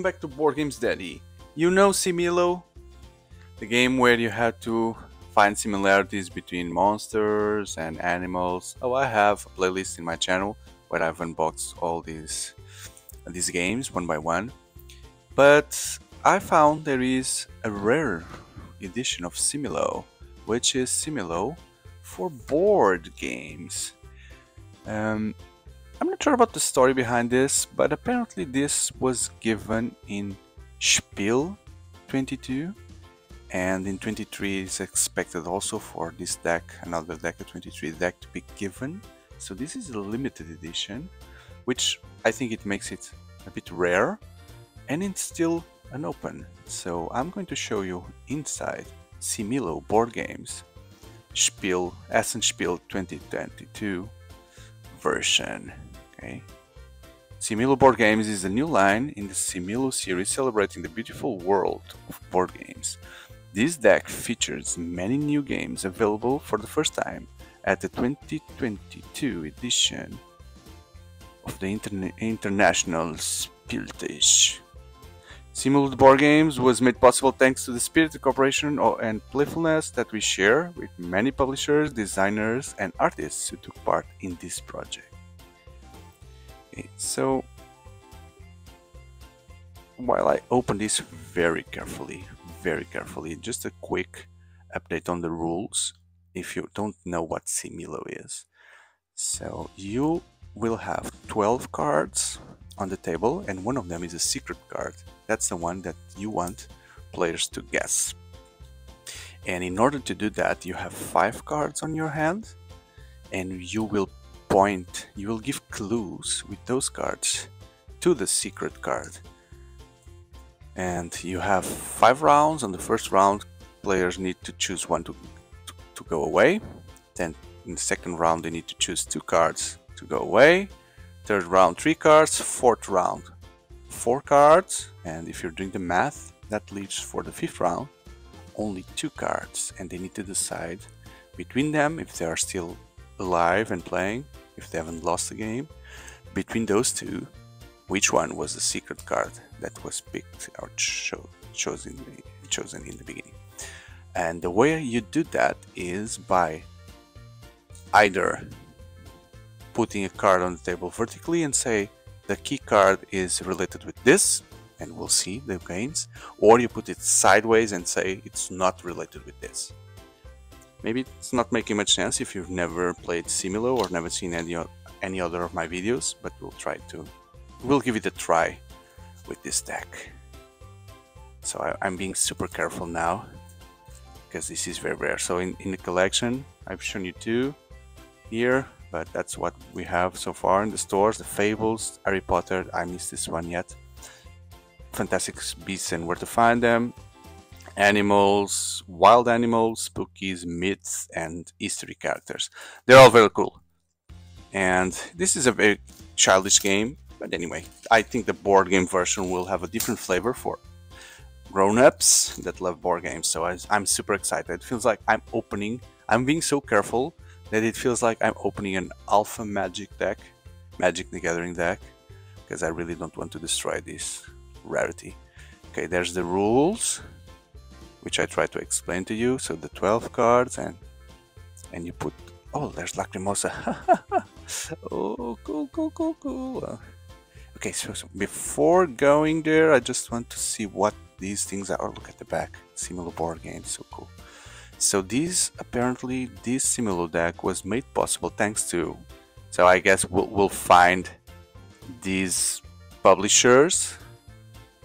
welcome back to Board Games Daddy. You know Similo? The game where you had to find similarities between monsters and animals. Oh, I have a playlist in my channel where I've unboxed all these these games one by one. But I found there is a rare edition of Similo, which is Similo for board games. Um, I'm not sure about the story behind this, but apparently this was given in Spiel 22 and in 23 is expected also for this deck, another deck, a 23 deck to be given. So this is a limited edition, which I think it makes it a bit rare and it's still an open. So I'm going to show you inside Similo board games Spiel, Essen Spiel 2022 version. Okay. Similo Board Games is a new line in the Similo series celebrating the beautiful world of board games. This deck features many new games available for the first time at the 2022 edition of the Interna International Spieltisch. Similo Board Games was made possible thanks to the spirit of cooperation and playfulness that we share with many publishers, designers, and artists who took part in this project. So while I open this very carefully, very carefully, just a quick update on the rules if you don't know what Similo is. So you will have 12 cards on the table and one of them is a secret card. That's the one that you want players to guess. And in order to do that, you have five cards on your hand and you will point, you will give clues with those cards to the secret card. And you have five rounds. On the first round, players need to choose one to, to, to go away. Then in the second round, they need to choose two cards to go away. Third round, three cards. Fourth round, four cards. And if you're doing the math, that leaves for the fifth round only two cards. And they need to decide between them if they are still alive and playing if they haven't lost the game. Between those two, which one was the secret card that was picked or cho chosen, chosen in the beginning? And the way you do that is by either putting a card on the table vertically and say the key card is related with this and we'll see the gains or you put it sideways and say it's not related with this Maybe it's not making much sense if you've never played Similo or never seen any, any other of my videos, but we'll try to... We'll give it a try with this deck. So I, am being super careful now, because this is very rare. So in, in the collection, I've shown you two here, but that's what we have so far in the stores. The Fables, Harry Potter, I missed this one yet. Fantastic Beasts and Where to Find Them, animals, wild animals, spookies, myths, and history characters. They're all very cool. And this is a very childish game, but anyway, I think the board game version will have a different flavor for grown-ups that love board games. So I, I'm super excited. It feels like I'm opening. I'm being so careful that it feels like I'm opening an alpha magic deck, Magic the Gathering deck, because I really don't want to destroy this rarity. Okay, there's the rules which I try to explain to you. So the 12 cards and and you put oh there's Lacrimosa. oh cool cool cool cool. Okay, so, so, before going there, I just want to see what these things are. Oh, look at the back, Similo board game, so cool. So these apparently this Similo deck was made possible thanks to. So I guess we'll, we'll find these publishers,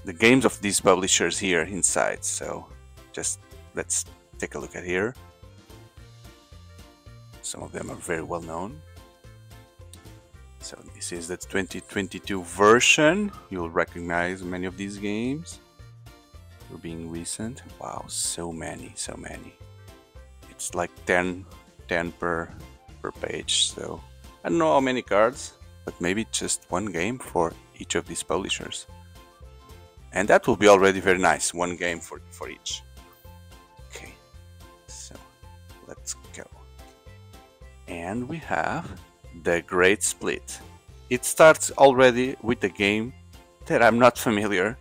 the games of these publishers here inside. So just let's take a look at here. Some of them are very well known. So this is the 2022 version. You'll recognize many of these games for being recent. Wow, so many, so many. It's like 10, 10 per, per page. So I don't know how many cards, but maybe just one game for each of these publishers. And that will be already very nice, one game for, for each. Let's go. And we have the Great Split. It starts already with a game that I'm not familiar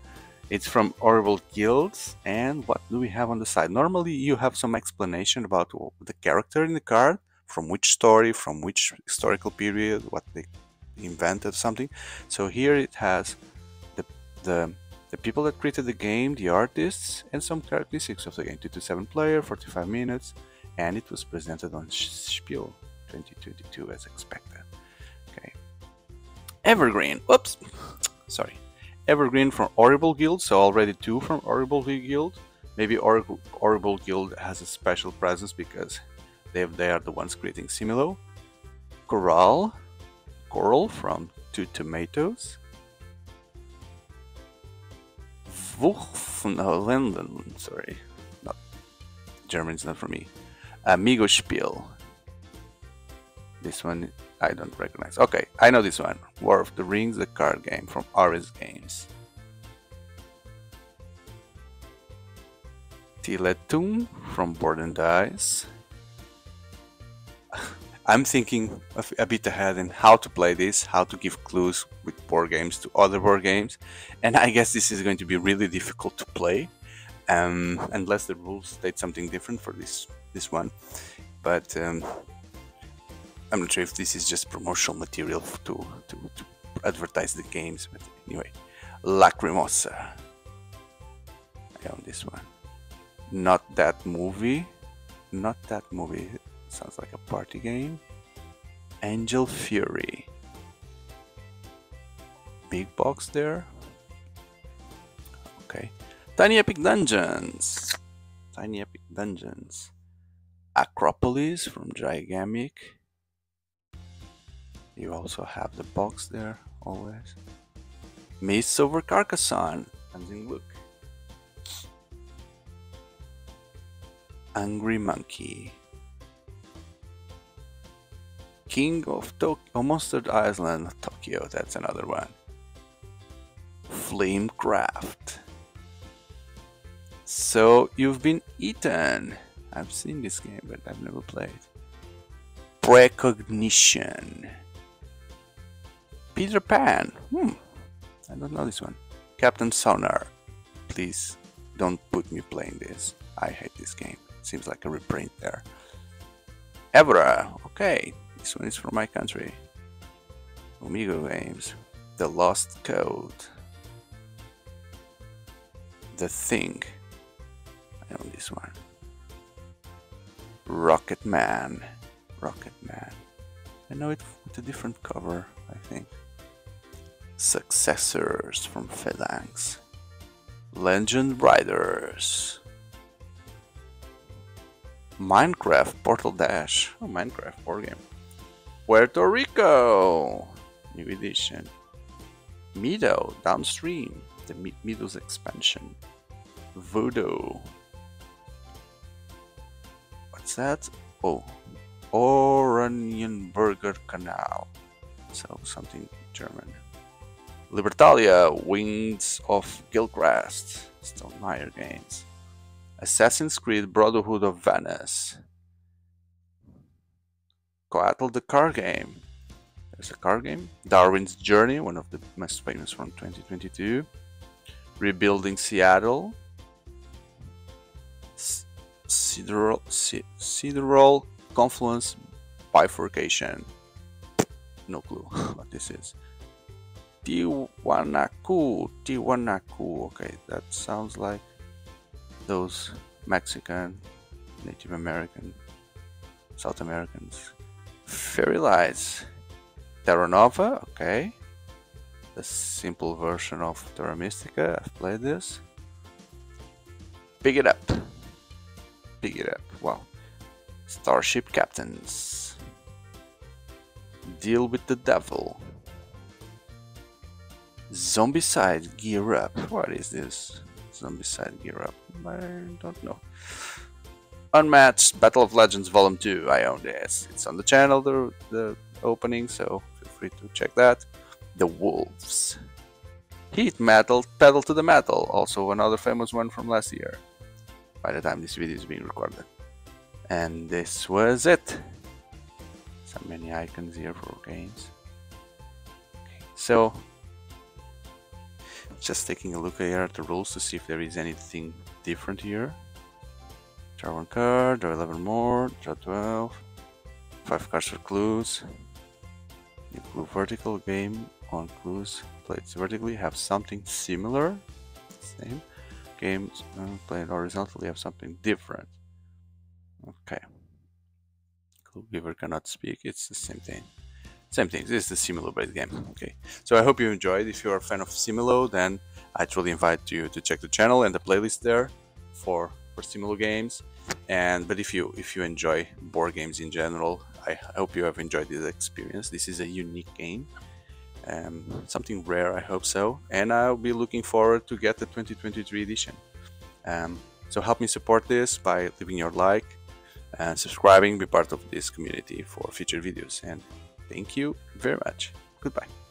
It's from Horrible Guilds. And what do we have on the side? Normally you have some explanation about the character in the card, from which story, from which historical period, what they invented, something. So here it has the, the, the people that created the game, the artists, and some characteristics of the game. 2 to 7 player, 45 minutes, and it was presented on Spiel 2022 as expected. Okay. Evergreen. Oops. Sorry. Evergreen from Horrible Guild, so already two from Horrible Guild. Maybe Horrible Guild has a special presence because they, they are the ones creating Similo. Coral, Coral from Two Tomatoes. Wolfenlenden, sorry, not German's not for me. Amigo Spiel. This one I don't recognize. Okay, I know this one. War of the Rings, the card game from Ares Games. Tiletum from Board and Dice. I'm thinking a bit ahead in how to play this, how to give clues with board games to other board games, and I guess this is going to be really difficult to play, um, unless the rules state something different for this this one. But um, I'm not sure if this is just promotional material to, to, to advertise the games, but anyway. Lacrimosa. I own this one. Not that movie. Not that movie. Sounds like a party game. Angel Fury. Big box there. Okay. Tiny Epic Dungeons. Tiny Epic Dungeons. Akropolis from Gigamic. You also have the box there, always. Mists over Carcassonne, im Glück. Hungry Monkey. King of Tokyo, Monster Island, Tokyo, that's another one. Flamecraft. So you've been eaten. I've seen this game, but I've never played. It. Precognition. Peter Pan. Hmm. I don't know this one. Captain Sonar. Please don't put me playing this. I hate this game. Seems like a reprint there. Evra. Okay. This one is from my country. Amigo Games. The Lost Code. The Thing. I own this one. Rocket Man. Rocket Man. I know it with a different cover, I think successors from Phalanx. Legend Raiders. Minecraft Portal Dash. Oh, Minecraft board game. Puerto Rico. New edition. Meadow Downstream. The Meadows expansion. Vudù. What's that? Oh. Oranienburger Canal. So something German. Libertalia, Wings of Galecrest, Stonemaier Games. Assassin's Creed Brotherhood of Venice. Coatl the car game. There's a car game. Darwin's Journey, one of the most famous from 2022. Rebuilding Seattle. Sidereal, Sidereal Confluence Bifurcation. No clue what this is. Tiwanaku, Tiwanaku. Okay, that sounds like those Mexican, Native American, South Americans. Fairy Lights, Terra Nova. Okay, the simple version of Terra Mystica. I've played this. Pick it up. Pick it up. Wow. Starship Captains. Deal with the Devil. Zombicide Gear Up. What is this? Zombicide Gear Up. I don't know. Unmatched Battle of Legends Volume 2. I own this. It's on the channel, the, the opening, so feel free to check that. The Wolves. Heat Metal, Pedal to the Metal. Also another famous one from last year. By the time this video is being recorded. And this was it. So many icons here for games. Okay, so just taking a look here at the rules to see if there is anything different here. Draw one card, draw 11 more, draw 12, 5 cards for clues. You glue vertical game on clues played vertically have something similar, same. Games uh, played horizontally have something different. Okay. Giver cannot speak, it's the same thing. Same thing, this is the Similo based game. Okay, so I hope you enjoyed. If you're a fan of Similo, then I truly invite you to check the channel and the playlist there for, for Similo games. And but if you if you enjoy board games in general, I hope you have enjoyed this experience. This is a unique game. Um, something rare, I hope so. And I'll be looking forward to get the 2023 edition. Um, so help me support this by leaving your like and subscribing, be part of this community for future videos. And Thank you very much. Goodbye.